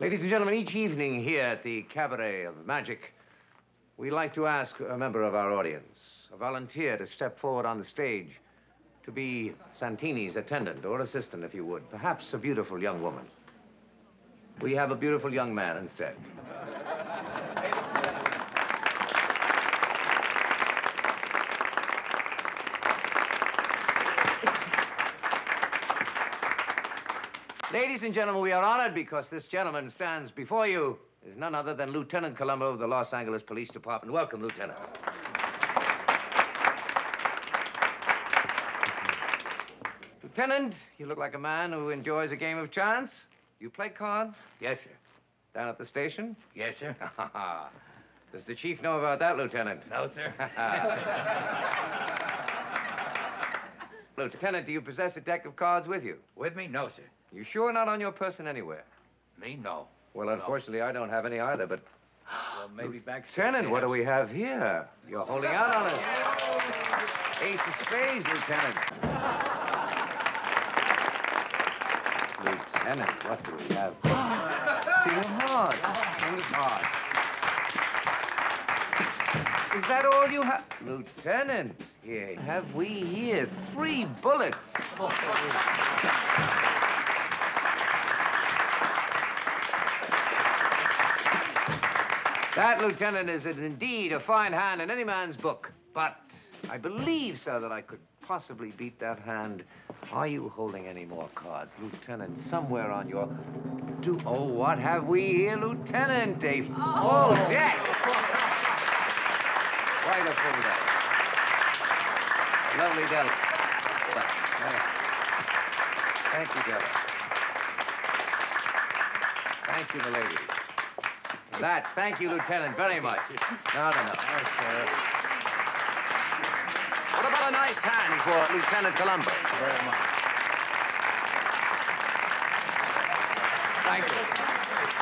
Ladies and gentlemen, each evening here at the Cabaret of Magic, we like to ask a member of our audience, a volunteer, to step forward on the stage to be Santini's attendant or assistant, if you would. Perhaps a beautiful young woman. We have a beautiful young man instead. Ladies and gentlemen, we are honored because this gentleman stands before you is none other than Lieutenant Columbo of the Los Angeles Police Department. Welcome, Lieutenant. Lieutenant, you look like a man who enjoys a game of chance. You play cards? Yes, sir. Down at the station? Yes, sir. Does the chief know about that, Lieutenant? No, sir. Lieutenant, do you possess a deck of cards with you? With me? No, sir. You sure not on your person anywhere? Me? No. Well, unfortunately, I don't have any either, but... Well, maybe back. Lieutenant, what do we have here? You're holding out on us. Ace of spades, Lieutenant. Lieutenant, what do we have? King of hearts. King of hearts. Is that all you have? Lieutenant, here have we here three bullets. That, Lieutenant, is indeed a fine hand in any man's book. But I believe, sir, that I could possibly beat that hand. Are you holding any more cards, Lieutenant? Somewhere on your... Do... Oh, what have we here, Lieutenant? A full oh. deck. Quite a full deck. Lovely deck. Thank you, Della. Thank you, milady. That, thank you, Lieutenant, very much. No, no, no. What about a nice hand for Lieutenant Columbo? Very much. Thank you.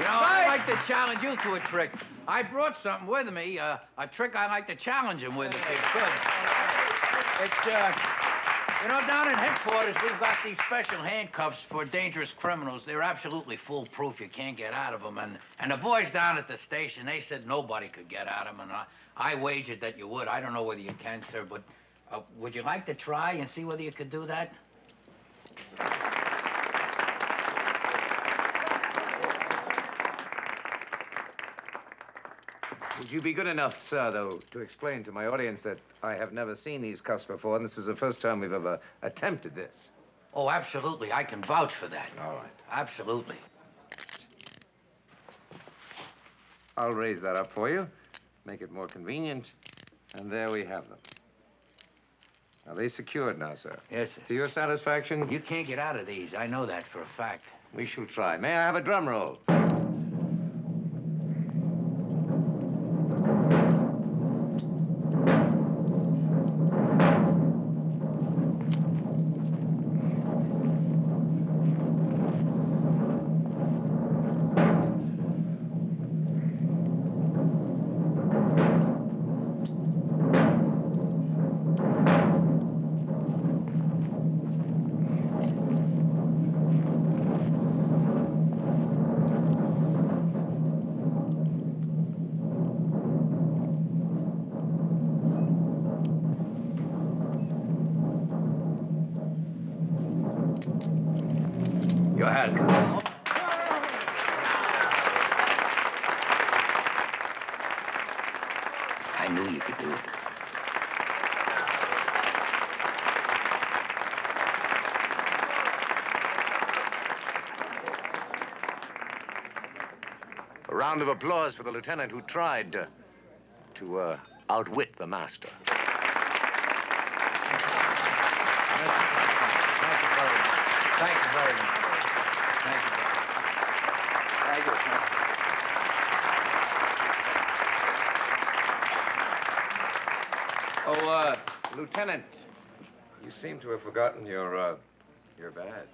You know, I'd like to challenge you to a trick. I brought something with me, uh, a trick I like to challenge him with, if you. It's, uh, you know, down in headquarters, we've got these special handcuffs for dangerous criminals. They're absolutely foolproof. You can't get out of them. And, and the boys down at the station, they said nobody could get out of them. And I, I wagered that you would. I don't know whether you can, sir, but uh, would you like to try and see whether you could do that? Would you be good enough, sir, though, to explain to my audience that I have never seen these cuffs before, and this is the first time we've ever attempted this? Oh, absolutely. I can vouch for that. All right. Absolutely. I'll raise that up for you, make it more convenient, and there we have them. Are they secured now, sir? Yes, sir. To your satisfaction? You can't get out of these. I know that for a fact. We shall try. May I have a drum roll? Your handcuffs. I knew you could do it. A round of applause for the lieutenant who tried uh, to uh, outwit the master. Thank you very much. Thank you very much. Thank you very much. Thank you. Oh, uh, Lieutenant, you seem to have forgotten your, uh, your badge.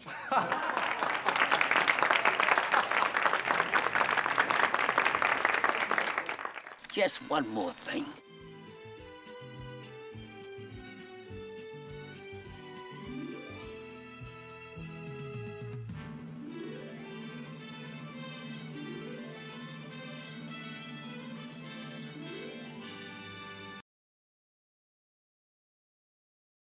Just one more thing.